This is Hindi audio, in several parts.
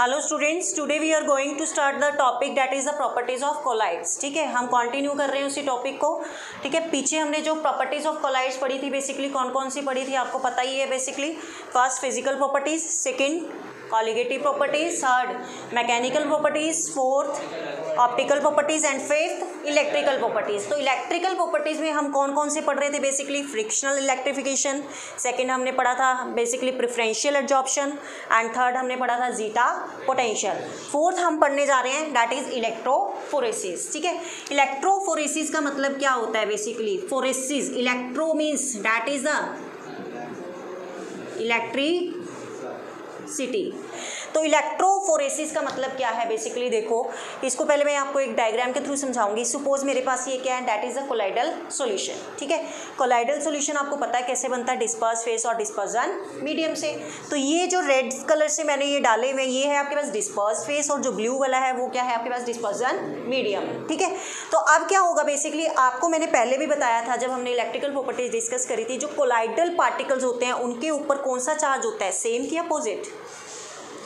Hello students today we are going to start the topic that is the properties of colloids ठीक है? हम कंटिन्यू कर रहे हैं उसी टॉपिक को। ठीक है? पीछे हमने जो प्रॉपर्टीज़ ऑफ़ कोलाइड्स पढ़ी थी बेसिकली कौन कौन सी पढ़ी थी, आपको पता ही है basically first physical properties second colligative properties third mechanical properties fourth optical properties and fifth electrical properties तो इलेक्ट्रिकल प्रॉपर्टीज़ में हम कौन कौन से पढ़ रहे थे? बेसिकली फ्रिक्शनल इलेक्ट्रिफिकेशन सेकंड हमने पढ़ा था basically preferential adsorption and third हमने पढ़ा था जीटा पोटेंशियल फोर्थ हम पढ़ने जा रहे हैं दैट इज़ इलेक्ट्रोफोरेसिस ठीक है? इलेक्ट्रोफोरेसिस का मतलब क्या होता है basically phoresis electro means that is the electricity तो इलेक्ट्रोफोरेसिस का मतलब क्या है? बेसिकली देखो, इसको पहले मैं आपको एक डायग्राम के थ्रू समझाऊँगी। सपोज़ मेरे पास ये क्या है? That is a colloidal solution ठीक है? कोलाइडल सोल्यूशन आपको पता है कैसे बनता है? डिस्पर्स फेस और डिस्पर्जन मीडियम से। तो ये जो रेड कलर से मैंने ये डाले हुए ये है आपके पास डिस्पर्स फेस और जो ब्लू वाला है, वो क्या है? आपके पास डिस्पर्जन मीडियम ठीक है? तो अब क्या होगा? बेसिकली आपको मैंने पहले भी बताया था, जब हमने इलेक्ट्रिकल प्रॉपर्टीज़ डिस्कस करी थी, जो कोलाइडल पार्टिकल्स होते हैं, उनके ऊपर कौन सा चार्ज होता है? सेम की opposite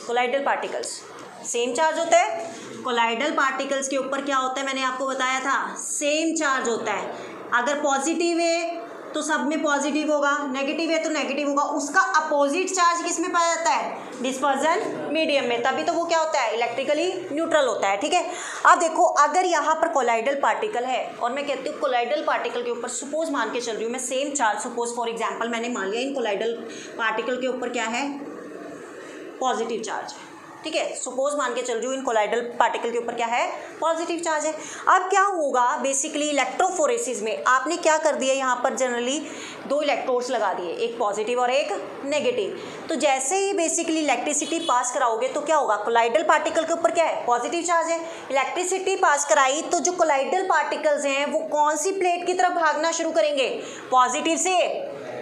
colloidal particles same charge होता है। कोलाइडल पार्टिकल्स के ऊपर क्या होता है? मैंने आपको बताया था। सेम चार्ज होता है। अगर पॉजिटिव है तो सब में पॉजिटिव होगा। नेगेटिव है तो नेगेटिव होगा। उसका अपोजिट चार्ज किसमें पाया जाता है? डिस्पर्जन मीडियम में। तभी तो वो क्या होता है? इलेक्ट्रिकली न्यूट्रल होता है। ठीक है? अब देखो, अगर यहाँ पर कोलाइडल पार्टिकल है, और मैं कहती हूँ कोलाइडल पार्टिकल के ऊपर सपोज़ मान के चल रही हूँ, मैं same charge suppose for example मैंने मान लिया इन कोलाइडल पार्टिकल के ऊपर क्या है? पॉजिटिव चार्ज है। ठीक है सपोज़ मान के चल हूँ, इन कोलाइडल पार्टिकल के ऊपर क्या है? पॉजिटिव चार्ज है। अब क्या होगा? बेसिकली इलेक्ट्रोफोरेसिस में आपने क्या कर दिया यहाँ पर जनरली दो इलेक्ट्रोड्स लगा दिए, एक पॉजिटिव और एक नेगेटिव तो जैसे ही बेसिकली इलेक्ट्रिसिटी पास कराओगे तो क्या होगा? कोलाइडल पार्टिकल के ऊपर क्या है? पॉजिटिव चार्ज है। इलेक्ट्रिसिटी पास कराई तो जो कोलाइडल पार्टिकल्स हैं, वो कौन सी प्लेट की तरफ़ भागना शुरू करेंगे? पॉजिटिव से।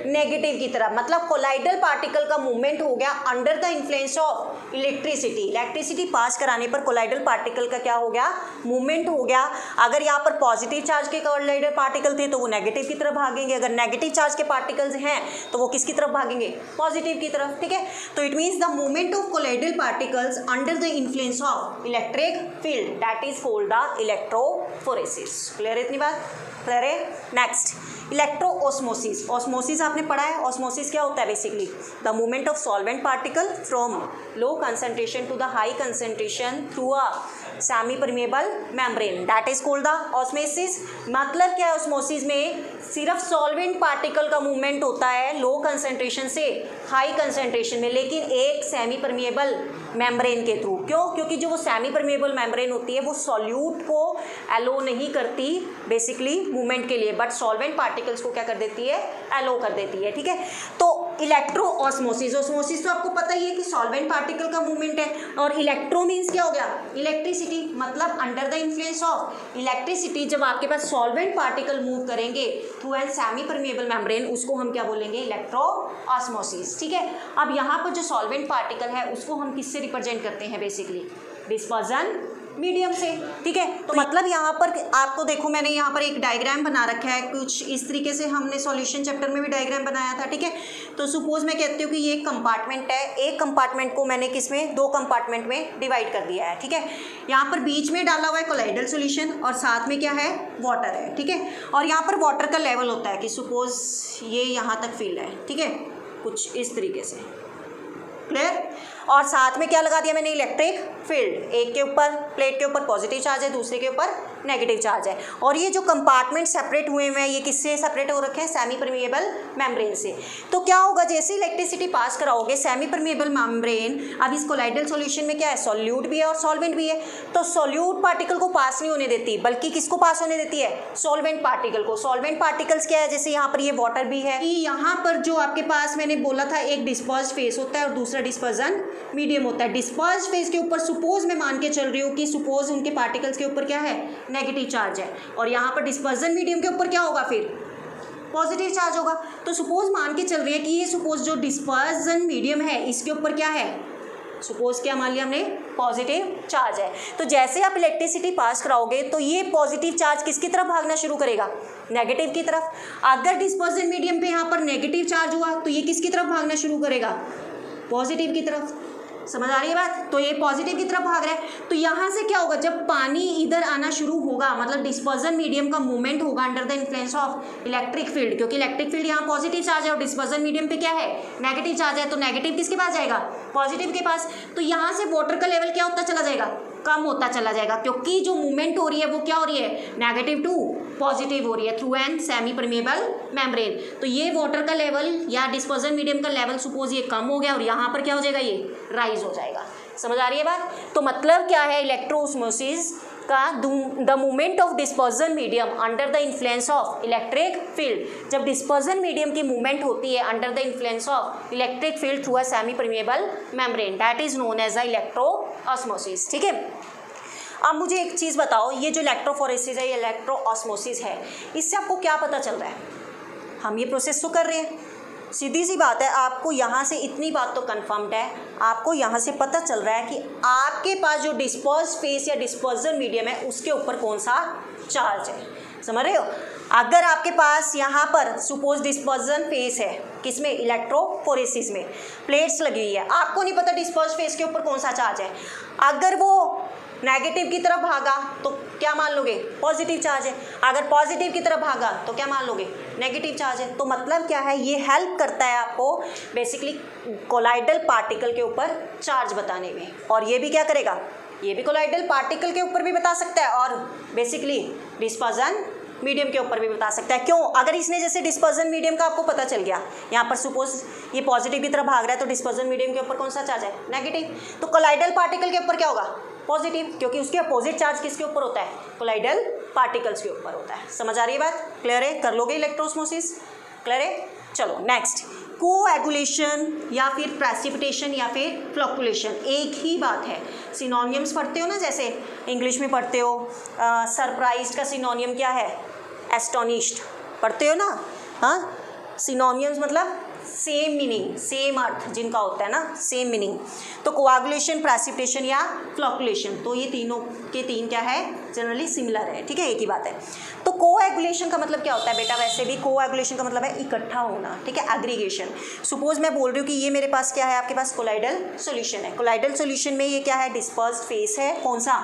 नेगेटिव की तरफ़ मतलब कोलाइडल पार्टिकल का मूवमेंट हो गया under the influence of electricity electricity pass कराने पर कोलाइडल पार्टिकल का क्या हो गया? मूवमेंट हो गया। अगर यहाँ पर पॉजिटिव चार्ज के कोलाइडल पार्टिकल थे तो वो नेगेटिव की तरफ़ भागेंगे। अगर नेगेटिव चार्ज के पार्टिकल्स हैं तो वो किसकी तरफ़ भागेंगे? पॉजिटिव की तरफ़, ठीक है? तो it means the movement of colloidal particles under the influence of electric field that is called the electrophoresis clear इतनी बात? क्लियर है? नेक्स्ट इलेक्ट्रो ऑस्मोसिस ऑस्मोसिस आपने पढ़ा है ऑस्मोसिस क्या होता है basically the movement of solvent particle from low concentration to the high concentration through a semi permeable membrane that is called the osmosis मतलब क्या है ऑस्मोसिस में? सिर्फ़ सॉल्वेंट पार्टिकल का मूवमेंट होता है लो कंसंट्रेशन से हाई कंसेंट्रेशन में, लेकिन एक सेमी परमेबल मेम्ब्रेन के थ्रू क्यों? क्योंकि जो वो सेमी परमेबल मेम्ब्रेन होती है, वो सॉल्यूट को एलो नहीं करती बेसिकली मूवमेंट के लिए बट सॉल्वेंट पार्टिकल्स को क्या कर देती है? एलो कर देती है, ठीक है? तो इलेक्ट्रो ऑस्मोसिस ऑस्मोसिस तो आपको पता ही है कि सॉल्वेंट पार्टिकल का मूवमेंट है और इलेक्ट्रो मीन्स क्या हो गया? इलेक्ट्रिसिटी मतलब under the influence of electricity जब आपके पास सॉल्वेंट पार्टिकल मूव करेंगे through an semi permeable membrane उसको हम क्या बोलेंगे? इलेक्ट्रो ऑस्मोसिस ठीक है? अब यहाँ पर जो सॉल्वेंट पार्टिकल है, उसको हम किससे रिप्रेजेंट करते हैं बेसिकली डिस्पर्जन मीडियम से, ठीक है? तो मतलब यहाँ पर आपको देखो, मैंने यहाँ पर एक डायग्राम बना रखा है, कुछ इस तरीके से हमने सॉल्यूशन चैप्टर में भी डायग्राम बनाया था, ठीक है? तो सपोज़ मैं कहती हूँ कि ये कंपार्टमेंट है, एक कंपार्टमेंट को मैंने किसमें, दो कंपार्टमेंट में डिवाइड कर दिया है, ठीक है? यहाँ पर बीच में डाला हुआ है कोलाइडल सोल्यूशन और साथ में क्या है? वाटर है, ठीक है? और यहाँ पर वाटर का लेवल होता है कि सपोज़ ये यहाँ तक फील है, ठीक है? कुछ इस तरीके से। क्लियर और साथ में क्या लगा दिया मैंने? इलेक्ट्रिक फ़ील्ड एक के ऊपर प्लेट के ऊपर पॉजिटिव चार्ज है, दूसरे के ऊपर नेगेटिव चार्ज है। और ये जो कंपार्टमेंट सेपरेट हुए हुए हैं, ये किससे सेपरेट हो रखे हैं? सेमी परमिएबल मेम्ब्रेन से। तो क्या होगा, जैसे इलेक्ट्रिसिटी पास कराओगे सेमी परमिएबल मेम्ब्रेन अब इस कोलाइडल सोल्यूशन में क्या है? सॉल्यूट भी है और सॉल्वेंट भी है। तो सॉल्यूट पार्टिकल को पास नहीं होने देती, बल्कि किसको पास होने देती है? सॉल्वेंट पार्टिकल को। सॉल्वेंट पार्टिकल्स क्या है? जैसे यहाँ पर ये वाटर भी है। यहाँ पर जो आपके पास मैंने बोला था, एक डिस्पर्स फेस होता है और दूसरा डिस्पर्जन मीडियम होता है। डिस्पर्स फेस के ऊपर सुपोज मैं मान के चल रही हूँ कि सुपोज उनके पार्टिकल्स के ऊपर क्या है? नेगेटिव चार्ज है। और यहाँ पर डिस्पर्जन मीडियम के ऊपर क्या होगा फिर? पॉजिटिव चार्ज होगा। तो सपोज़ मान के चल रही है कि ये सपोज़ जो डिस्पर्जन मीडियम है, इसके ऊपर क्या है? सपोज़ क्या मान लिया हमने? पॉजिटिव चार्ज है। तो जैसे आप इलेक्ट्रिसिटी पास कराओगे तो ये पॉजिटिव चार्ज किसकी तरफ़ भागना शुरू करेगा? नेगेटिव की तरफ़। अगर डिस्पर्जन मीडियम पे यहाँ पर नेगेटिव चार्ज हुआ तो ये किसकी तरफ़ भागना शुरू करेगा? पॉजिटिव की तरफ़। समझ आ रही है बात? तो ये पॉजिटिव की तरफ़ भाग रहा है। तो यहाँ से क्या होगा? जब पानी इधर आना शुरू होगा मतलब डिस्पर्जन मीडियम का मूवमेंट होगा under the influence of electric field क्योंकि इलेक्ट्रिक फ़ील्ड यहाँ पॉजिटिव चार्ज है और डिस्पर्जन मीडियम पे क्या है? नेगेटिव चार्ज है तो नेगेटिव किसके पास जाएगा? पॉजिटिव के पास। तो यहाँ से वाटर का लेवल क्या होता चला जाएगा? कम होता चला जाएगा, क्योंकि जो मूवमेंट हो रही है, वो क्या हो रही है? नेगेटिव टू पॉजिटिव हो रही है through and semi permeable membrane तो ये वाटर का लेवल या डिस्पोजल मीडियम का लेवल सपोज़ ये कम हो गया और यहाँ पर क्या हो जाएगा? ये राइज हो जाएगा। समझ आ रही है बात? तो मतलब क्या है? इलेक्ट्रोस्मोसिस का the movement of dispersion medium under the influence of electric field जब डिस्पर्जन मीडियम की मूवमेंट होती है under the influence of electric field through a semi permeable membrane that is known as a electro osmosis ठीक है? अब मुझे एक चीज़ बताओ, ये जो इलेक्ट्रोफोरेसिस है, ये इलेक्ट्रो ऑस्मोसिस है, इससे आपको क्या पता चल रहा है? हम ये प्रोसेस तो कर रहे हैं। सीधी सी बात है, आपको यहाँ से इतनी बात तो कन्फर्म्ड है, आपको यहाँ से पता चल रहा है कि आपके पास जो डिस्पोज फेस या डिस्पर्जन मीडियम है, उसके ऊपर कौन सा चार्ज है। समझ रहे हो? अगर आपके पास यहाँ पर सुपोज डिस्पर्जन फेस है किसमें इलेक्ट्रोफोरेसिस में। प्लेट्स लगी हुई है, आपको नहीं पता डिस्पर्स फेस के ऊपर कौन सा चार्ज है। अगर वो नेगेटिव की तरफ़ भागा तो क्या मान लोगे? पॉजिटिव चार्ज है। अगर पॉजिटिव की तरफ़ भागा तो क्या मान लोगे? नेगेटिव चार्ज है। तो मतलब क्या है? ये हेल्प करता है आपको बेसिकली कोलाइडल पार्टिकल के ऊपर चार्ज बताने में। और ये भी क्या करेगा? ये भी कोलाइडल पार्टिकल के ऊपर भी बता सकता है और बेसिकली डिस्पर्जन मीडियम के ऊपर भी बता सकता है। क्यों? अगर इसने जैसे डिस्पर्जन मीडियम का आपको पता चल गया, यहाँ पर सपोज़ ये पॉजिटिव की तरफ़ भाग रहा है तो डिस्पर्जन मीडियम के ऊपर कौन सा चार्ज है? नेगेटिव तो कोलाइडल पार्टिकल के ऊपर क्या होगा? पॉजिटिव क्योंकि उसके अपोजिट चार्ज किसके ऊपर होता है? कोलाइडल पार्टिकल्स के ऊपर होता है। समझ आ रही है बात? क्लियर है? कर लोगे इलेक्ट्रोस्मोसिस क्लियर है? चलो नेक्स्ट कोएगुलेशन या फिर प्रेसिपिटेशन या फिर फ्लक्चुलेशन एक ही बात है। सिनोनियम्स पढ़ते हो ना जैसे? इंग्लिश में पढ़ते हो। सरप्राइज़ का सिनोनियम क्या है? एस्टोनिश्ड पढ़ते हो ना? हाँ? सिनोनियम्स मतलब सेम मीनिंग सेम अर्थ जिनका होता है ना सेम मीनिंग तो कोआगुलेशन प्रेसिपिटेशन या फ्लॉकुलेशन तो ये तीनों के तीन क्या है? जनरली सिमिलर है, ठीक है? एक ही बात है. तो कोएगुलेशन का मतलब क्या होता है बेटा? वैसे भी कोएगुलेशन का मतलब है इकट्ठा होना, ठीक है? एग्रीगेशन सपोज़ मैं बोल रही हूँ कि ये मेरे पास क्या है? आपके पास कोलाइडल सोल्यूशन है. कोलाइडल सोल्यूशन में ये क्या है? डिस्पर्स फेस है. कौन सा?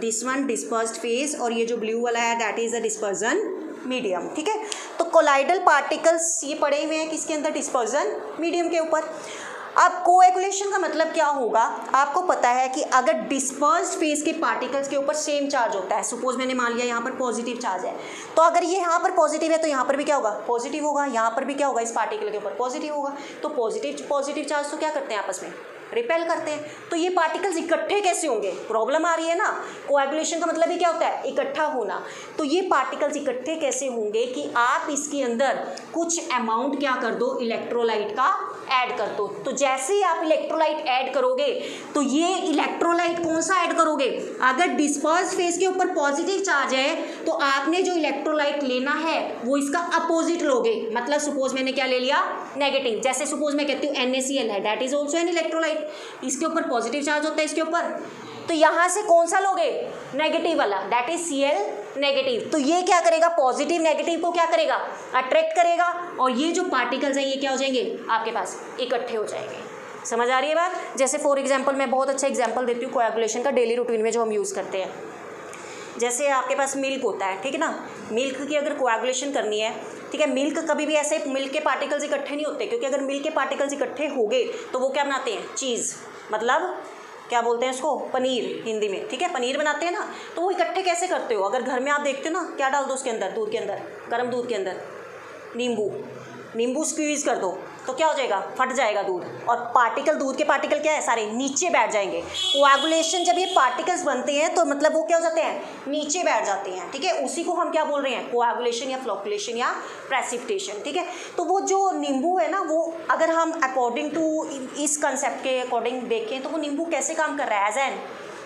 दिस वन डिस्पर्स्ड फेस और ये जो ब्लू वाला है that is a dispersion medium, ठीक है? तो कोलाइडल पार्टिकल्स ये पड़े हुए हैं किसके अंदर? डिस्पर्जन मीडियम के ऊपर। अब कोएगुलेशन का मतलब क्या होगा? आपको पता है कि अगर डिस्पर्स्ड फेस के पार्टिकल्स के ऊपर सेम चार्ज होता है सपोज़ मैंने मान लिया यहाँ पर पॉजिटिव चार्ज है तो अगर ये यहाँ पर पॉजिटिव है तो यहाँ पर भी क्या होगा? पॉजिटिव होगा। यहाँ पर भी क्या होगा? इस पार्टिकल के ऊपर पॉजिटिव होगा। तो पॉजिटिव पॉजिटिव चार्ज तो क्या करते हैं आपस में? रिपेल करते हैं। तो ये पार्टिकल्स इकट्ठे कैसे होंगे? प्रॉब्लम आ रही है ना? कोएगुलेशन का मतलब ही क्या होता है? इकट्ठा होना। तो ये पार्टिकल्स इकट्ठे कैसे होंगे कि आप इसके अंदर कुछ अमाउंट क्या कर दो? इलेक्ट्रोलाइट का ऐड कर दो। तो जैसे ही आप इलेक्ट्रोलाइट ऐड करोगे तो ये इलेक्ट्रोलाइट कौन सा ऐड करोगे? अगर डिस्पर्स फेस के ऊपर पॉजिटिव चार्ज है तो आपने जो इलेक्ट्रोलाइट लेना है, वो इसका अपोजिट लोगे। मतलब सपोज़ मैंने क्या ले लिया? नेगेटिव जैसे सपोज़ मैं कहती हूँ एन है। That is also an electrolyte इसके ऊपर पॉजिटिव चार्ज होता है इसके ऊपर? तो यहाँ से कौन सा लोगे? नेगेटिव वाला। That is C L negative तो ये क्या करेगा? पॉजिटिव नेगेटिव को क्या करेगा? अट्रैक्ट करेगा। और ये जो पार्टिकल्स हैं, ये क्या हो जाएँगे? आपके पास इकट्ठे हो जाएँगे। समझ आ रही है बात? जैसे फॉर एग्ज़ाम्पल मैं बहुत अच्छा एग्ज़ाम्पल देती हूँ कोएगुलेशन का डेली रूटीन में जो हम यूज़ करते हैं। जैसे आपके पास मिल्क होता है, ठीक है ना? मिल्क की अगर कोएगुलेशन करनी है, ठीक है? मिल्क कभी भी ऐसे मिल्क के पार्टिकल्स इकट्ठे नहीं होते, क्योंकि अगर मिल्क के पार्टिकल्स इकट्ठे हो गए तो वो क्या बनाते हैं? चीज़ मतलब क्या बोलते हैं इसको? पनीर, हिंदी में, ठीक है? पनीर बनाते हैं ना तो वो इकट्ठे कैसे करते हो? अगर घर में आप देखते हो ना, क्या डाल दो उसके अंदर? दूध के अंदर, गर्म दूध के अंदर, नींबू नींबू स्क्वीज़ कर दो। तो क्या हो जाएगा? फट जाएगा दूध। और पार्टिकल दूध के पार्टिकल क्या है? सारे नीचे बैठ जाएँगे। कोआगुलेशन जब ये पार्टिकल्स बनते हैं तो मतलब वो क्या हो जाते हैं? नीचे बैठ जाते हैं, ठीक है? उसी को हम क्या बोल रहे हैं? कोआगुलेशन या फ्लोकुलेशन या प्रेसिपिटेशन ठीक है? तो वो जो नींबू है ना, वो अगर हम अकॉर्डिंग टू इस कंसेप्ट के अकॉर्डिंग देखें तो वो नींबू कैसे काम कर रहा है? एज एन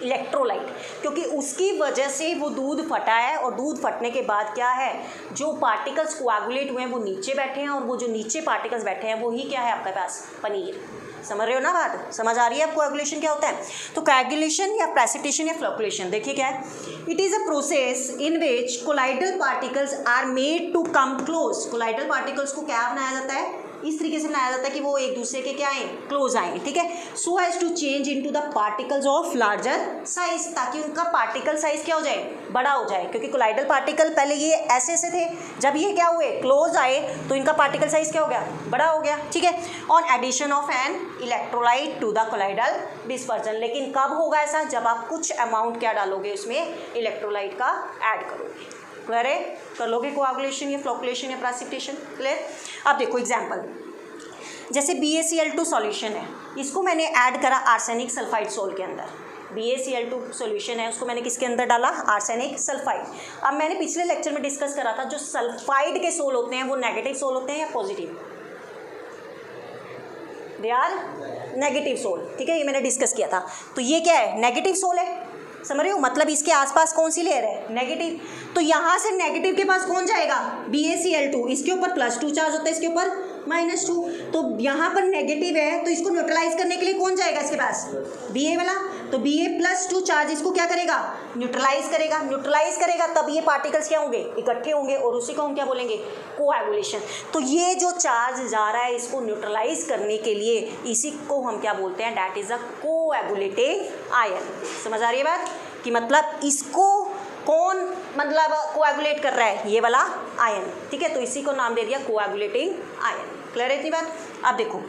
इलेक्ट्रोलाइट क्योंकि उसकी वजह से वो दूध फटा है और दूध फटने के बाद क्या है, जो पार्टिकल्स कोआगुलेट हुए हैं, वो नीचे बैठे हैं और वो जो नीचे पार्टिकल्स बैठे हैं वो ही क्या है आपके पास? पनीर। समझ रहे हो ना बात? समझ आ रही है आपको कोएगुलेशन क्या होता है? तो कोएगुलेशन या प्रेसिटेशन या फ्लोकुलेशन देखिए क्या है। It is a process in which colloidal particles are made to come close colloidal particles को क्या बनाया जाता है? इस तरीके से बनाया जाता है कि वो एक दूसरे के क्या आए? क्लोज आए, ठीक है? So has to change into the particles of larger size ताकि उनका पार्टिकल साइज़ क्या हो जाए? बड़ा हो जाए, क्योंकि कोलाइडल पार्टिकल पहले ये ऐसे ऐसे थे, जब ये क्या हुए? क्लोज आए तो इनका पार्टिकल साइज़ क्या हो गया? बड़ा हो गया, ठीक है? On addition of an electrolyte to the colloidal dispersion लेकिन कब होगा ऐसा? जब आप कुछ अमाउंट क्या डालोगे उसमें? इलेक्ट्रोलाइट का ऐड करोगे। क्लियर है कर लोगे कोआगुलेशन या फ्लोकुलेशन या प्रेसिपिटेशन क्लियर अब देखो एग्ज़ाम्पल जैसे B A C L two solution है, इसको मैंने ऐड करा आर्सेनिक सल्फाइड सोल के अंदर. B A C L two solution है, उसको मैंने किसके अंदर डाला? आर्सेनिक सल्फाइड अब मैंने पिछले लेक्चर में डिस्कस करा था, जो सल्फाइड के सोल होते हैं, वो नेगेटिव सोल होते हैं या positive they are negative sol ठीक है, ये मैंने डिस्कस किया था. तो ये क्या है? नेगेटिव सोल है. समझ रहे हो? मतलब इसके आसपास कौन सी लेयर है? नेगेटिव तो यहाँ से नेगेटिव के पास कौन जाएगा? B A C L two इसके ऊपर प्लस टू चार्ज होता है, इसके ऊपर माइनस टू तो यहाँ पर नेगेटिव है तो इसको न्यूट्रलाइज करने के लिए कौन जाएगा इसके पास? बी ए वाला। तो B A plus two charge इसको क्या करेगा? न्यूट्रलाइज करेगा। न्यूट्रलाइज करेगा, तब ये पार्टिकल्स क्या होंगे? इकट्ठे होंगे, और उसी को हम क्या बोलेंगे? कोएगुलेशन तो ये जो चार्ज जा रहा है, इसको न्यूट्रलाइज करने के लिए इसी को हम क्या बोलते हैं? That is a coagulating ion समझ आ रही है बात? कि मतलब इसको कौन मतलब कोएगुलेट कर रहा है? ये वाला आयन ठीक है तो इसी को नाम दे दिया कोएगुलेटिंग आयन क्लियर है इतनी बात? अब देखो।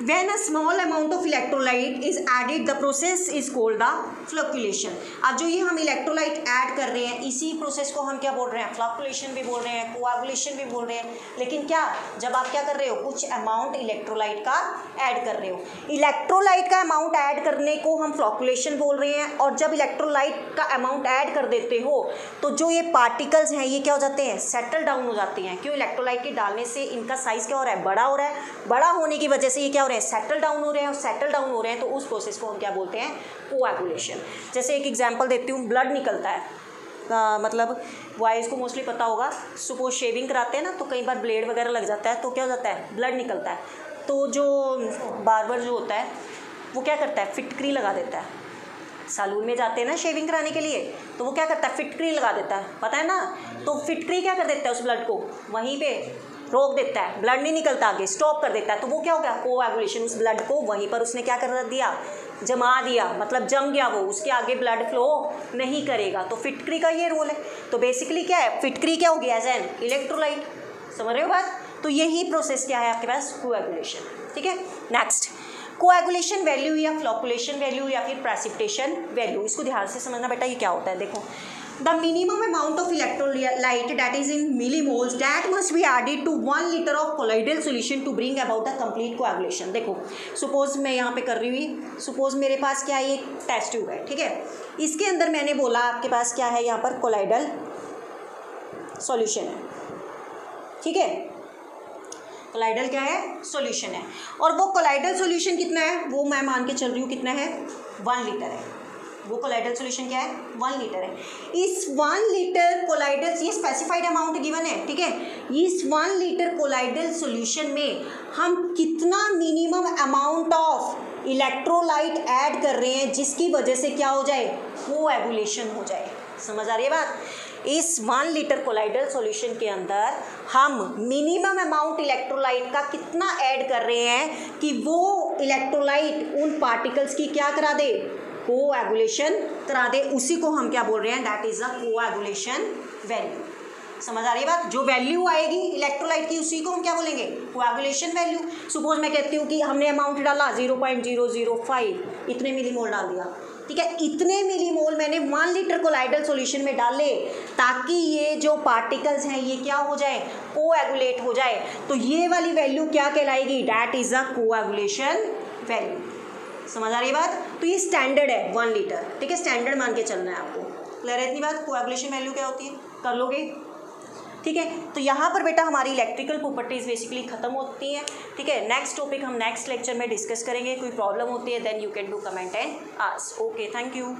When a small amount of electrolyte is added, the process is called the flocculation. अब जो ये हम इलेक्ट्रोलाइट ऐड कर रहे हैं, इसी प्रोसेस को हम क्या बोल रहे हैं? फ्लक्चुलेशन भी बोल रहे हैं कोआगुलेशन भी बोल रहे हैं। लेकिन क्या, जब आप क्या कर रहे हो? कुछ अमाउंट इलेक्ट्रोलाइट का ऐड कर रहे हो। इलेक्ट्रोलाइट का अमाउंट ऐड करने को हम फ्लॉकुलेशन बोल रहे हैं। और जब इलेक्ट्रोलाइट का अमाउंट ऐड कर देते हो तो जो ये पार्टिकल्स हैं, ये क्या हो जाते हैं? सेटल डाउन हो जाते हैं। क्यों? इलेक्ट्रोलाइट के डालने से इनका साइज़ क्या हो रहा है? बड़ा हो रहा है। बड़ा होने की वजह से ये क्या हो रहे हैं सेटल डाउन हो रहे हैं और सेटल डाउन हो रहे हैं तो उस प्रोसेस को हम क्या बोलते हैं? कोएगुलेशन जैसे एक एग्जांपल देती हूँ ब्लड निकलता है। आ, मतलब बॉयज़ को मोस्टली पता होगा? सुपोज शेविंग कराते हैं ना तो कई बार ब्लेड वगैरह लग जाता है तो क्या हो जाता है? ब्लड निकलता है। तो जो बार्बर जो होता है वो क्या करता है? फिटकरी लगा देता है। सालून में जाते हैं ना शेविंग कराने के लिए तो वो क्या करता है? फिटकरी लगा देता है। पता है ना? तो फिटकरी क्या कर देता है उस ब्लड को? वहीं पे रोक देता है ब्लड नहीं निकलता आगे स्टॉप कर देता है। तो वो क्या हो गया? को कोएगुलेशन उस ब्लड को वहीं पर उसने क्या कर दिया? जमा दिया। मतलब जम गया वो, उसके आगे ब्लड फ्लो नहीं करेगा। तो फिटकरी का ये रोल है। तो बेसिकली क्या है? फिटकरी क्या हो गया एज एन इलेक्ट्रोलाइट समझ रहे हो बात? तो यही प्रोसेस क्या है आपके पास? कोएगुलेशन ठीक है? नेक्स्ट कोएगुलेशन वैल्यू या फ्लॉकुलेशन वैल्यू या फिर प्रेसिपिटेशन वैल्यू इसको ध्यान से समझना बेटा, ये क्या होता है? देखो। The minimum amount of electrolyte that is in millimoles that must be added to one litre of colloidal solution to bring about a complete coagulation देखो सपोज़ मैं यहाँ पे कर रही हूँ सपोज़ मेरे पास क्या है, एक टेस्ट ट्यूब है, ठीक है? इसके अंदर मैंने बोला आपके पास क्या है, यहाँ पर कोलाइडल सोल्यूशन है, ठीक है? कोलाइडल क्या है? सोल्यूशन है। और वो कोलाइडल सोल्यूशन कितना है? वो मैं मान के चल रही हूँ, कितना है? वन लीटर है। वो कोलाइडल सॉल्यूशन क्या है? वन लीटर है। इस वन लीटर कोलाइडल ये स्पेसिफाइड अमाउंट गिवन है, ठीक है? इस वन लीटर कोलाइडल सॉल्यूशन में हम कितना minimum amount of electrolyte add कर रहे हैं, जिसकी वजह से क्या हो जाए? वो कोएगुलेशन हो जाए। समझ आ रही है बात? इस वन लीटर कोलाइडल सॉल्यूशन के अंदर हम मिनिमम अमाउंट इलेक्ट्रोलाइट का कितना ऐड कर रहे हैं कि वो इलेक्ट्रोलाइट उन पार्टिकल्स की क्या करा दे? कोएगुलेशन करा दे, उसी को हम क्या बोल रहे हैं? That is a coagulation value समझ आ रही है बात? जो वैल्यू आएगी इलेक्ट्रोलाइट की, उसी को हम क्या बोलेंगे? कोएगुलेशन वैल्यू सपोज़ मैं कहती हूँ कि हमने अमाउंट डाला zero point zero zero five इतने मिलीमोल डाल दिया। ठीक है? इतने मिलीमोल मैंने वन लीटर कोलाइडल सॉल्यूशन में डाले ताकि ये जो पार्टिकल्स हैं, ये क्या हो जाए? कोएगुलेट हो जाए। तो ये वाली वैल्यू क्या कहलाएगी? That is a coagulation value समझ आ रही बात? तो ये स्टैंडर्ड है वन लीटर ठीक है स्टैंडर्ड मान के चलना है आपको। क्लियर है इतनी बात? कोएगुलेशन वैल्यू क्या होती है? कर लोगे? ठीक है तो यहाँ पर बेटा हमारी इलेक्ट्रिकल प्रॉपर्टीज़ बेसिकली खत्म होती हैं। ठीक है नेक्स्ट टॉपिक हम नेक्स्ट लेक्चर में डिस्कस करेंगे। कोई प्रॉब्लम होती है then you can do comment and ask okay thank you